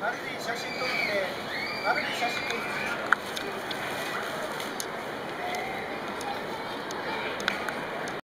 丸に写真撮って丸に写真撮って